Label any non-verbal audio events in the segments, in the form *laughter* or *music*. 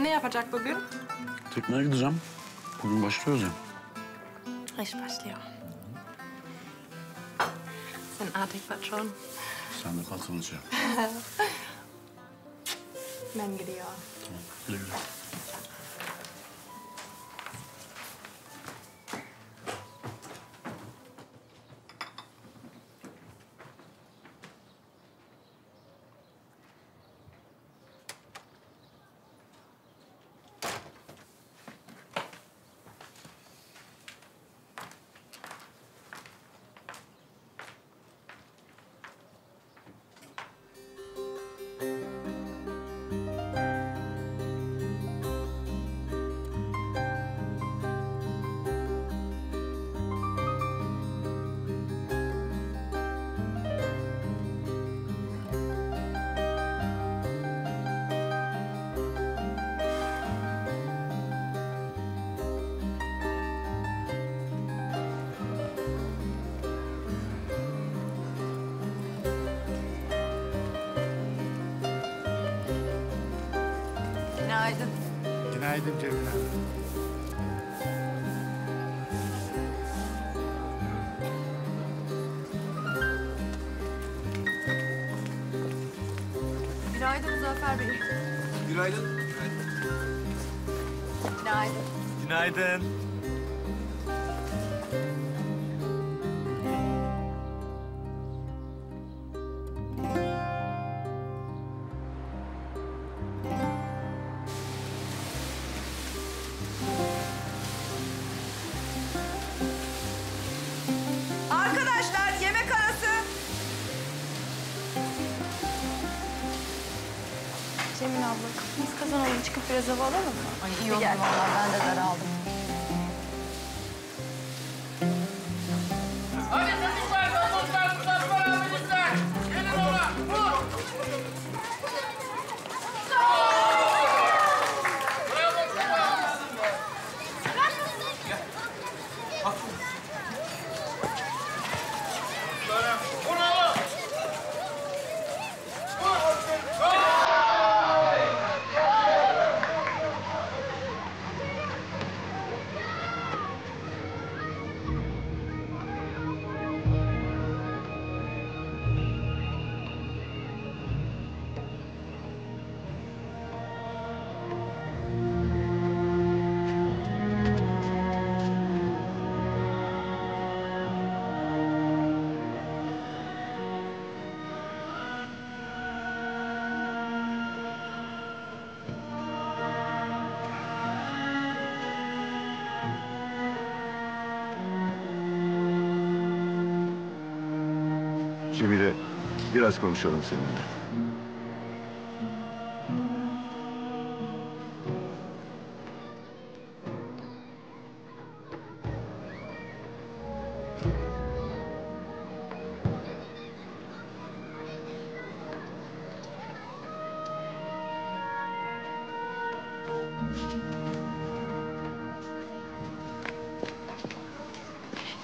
Enişte ne yapacak bugün? Tekneye gideceğim. Bugün başlıyoruz ya. İş başlıyor. Sen artig patron. Sen de kalkınca. *laughs* Ben gidiyor. Tamam. Güle güle. Günaydın Hanım. Günaydın Muzaffer Bey. Günaydın. Günaydın. Günaydın. Arkadaşlar abla kafamız kazanalım. Çıkıp biraz hava alalım mı? Ay iyi oldu vallahi ben de daraldım. Cemile, biraz konuşalım seninle.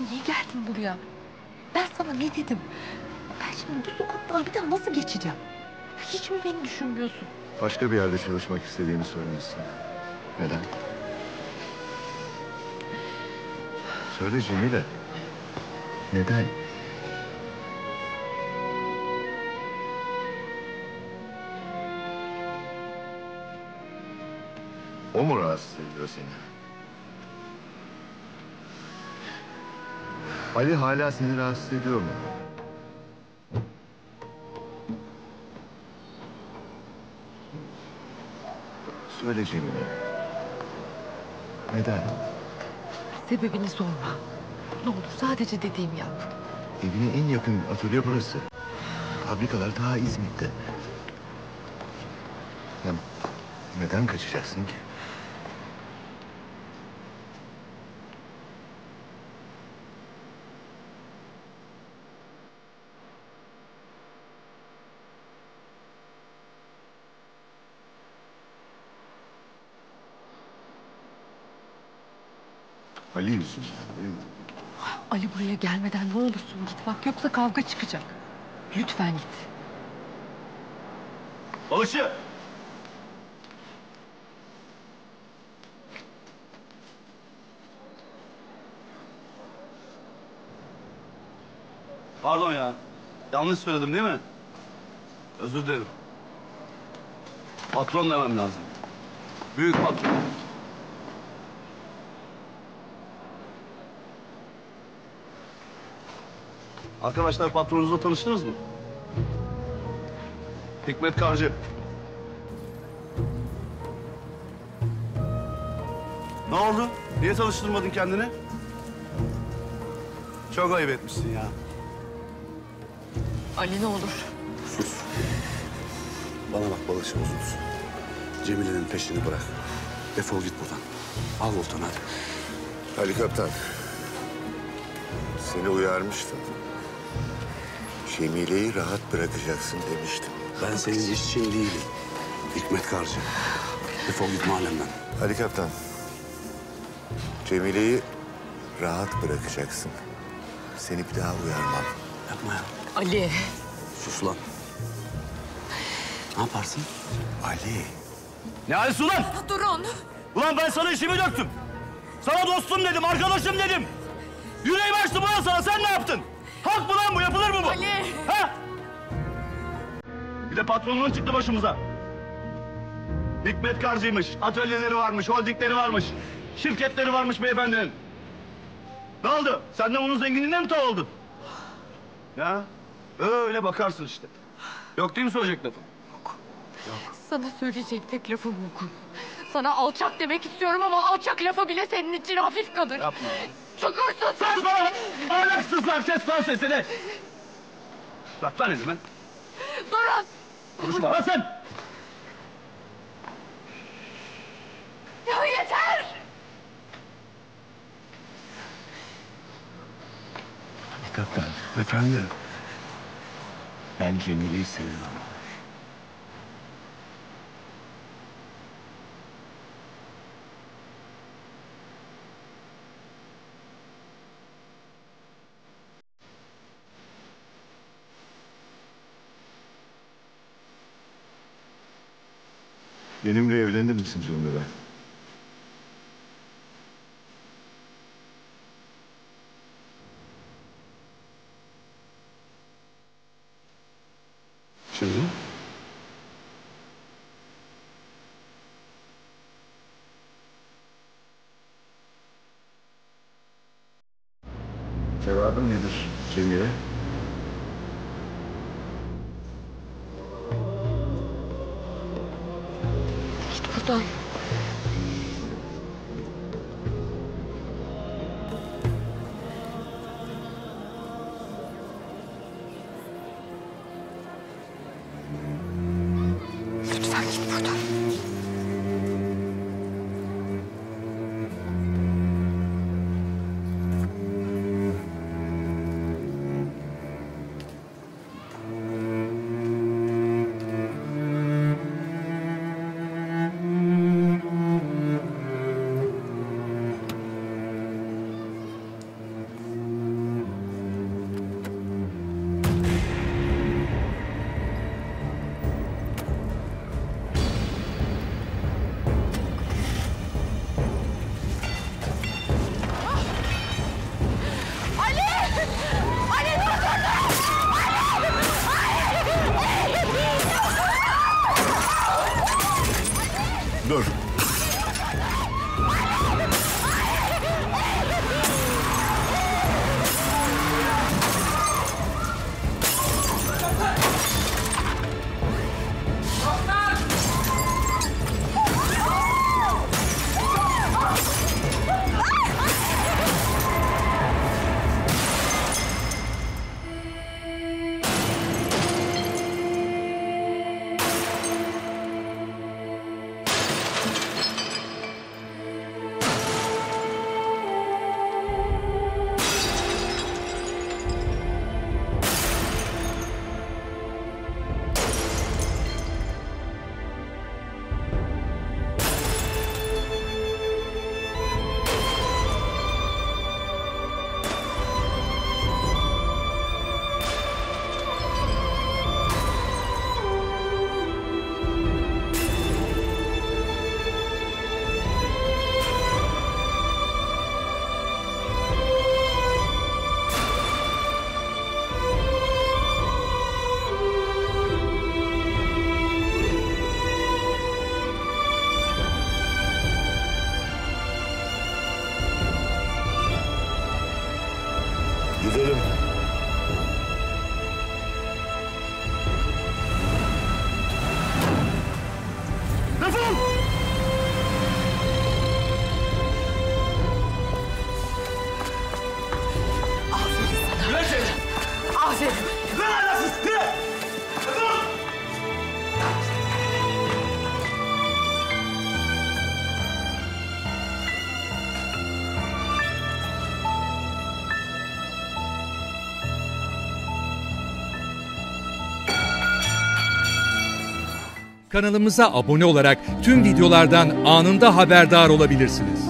Niye geldin buraya? Ben sana ne dedim? Şimdi bu sokaktan bir daha nasıl geçeceğim? Hiç mi beni düşünmüyorsun? Başka bir yerde çalışmak istediğini söylemişsin. Neden? Söyle Cemile. Neden? O mu rahatsız ediyor seni? Ali hala seni rahatsız ediyor mu? Söyle Cemile. Neden? Sebebini sorma. Ne olur sadece dediğimi yap. Evine en yakın atölye burası. Fabrikalar daha İzmit'te. Hem neden kaçacaksın ki? Ali yüzünden değil mi? Ali buraya gelmeden ne olursun git bak yoksa kavga çıkacak. Lütfen git. Balışı! Pardon ya. Yanlış söyledim değil mi? Özür dilerim. Patron demem lazım. Büyük patron. Arkadaşlar patronunuzla tanıştınız mı? Hikmet Karcı. Ne oldu? Niye tanıştırmadın kendini? Çok ayıp etmişsin ya. Ali ne olur. Sus. Bana bak balıkçı bozulur. Cemile'nin peşini bırak. Defol git buradan. Al oltanı hadi. Ali Kaptan. Seni uyarmıştım. Cemile'yi rahat bırakacaksın demiştim. Ben senin işçin değilim. Hikmet Karcı. Defol git mahallemden. Ali Kaptan. Cemile'yi rahat bırakacaksın. Seni bir daha uyarmam. Yapma ya. Ali. Sus lan. Ne yaparsın? Ali. Ne halisi ulan? Durun. Ulan ben sana işimi döktüm. Sana dostum dedim, arkadaşım dedim. Yüreğim açtı bana sana, sen ne yaptın? Hak mı lan bu, yapılır mı bu? Ali. Ha? Bir de patronluğun çıktı başımıza. Hikmet Karcı'ymış, atölyeleri varmış, holdingleri varmış. Şirketleri varmış beyefendinin. Ne oldu? Sen de onun zenginliğinden mi oldun? Ya, öyle bakarsın işte. Yok değil mi söyleyecek lafın? Sana söyleyecek tek lafım yok. Sana alçak demek istiyorum ama alçak lafı bile senin için hafif kalır. Yapma. Çukursun sen. Bana! Ahlaksızlar, ses lan sesini! Bak lan elime. Durun. Konuşma lan sen! Ya yeter. Ali Kaptan. Efendim? Ben Cemile'yi seviyorum. Benimle evlenir misin Cemile? Şimdi? Cevabın nedir Cemile? Aferin. Lan alasız! Kanalımıza abone olarak tüm videolardan anında haberdar olabilirsiniz.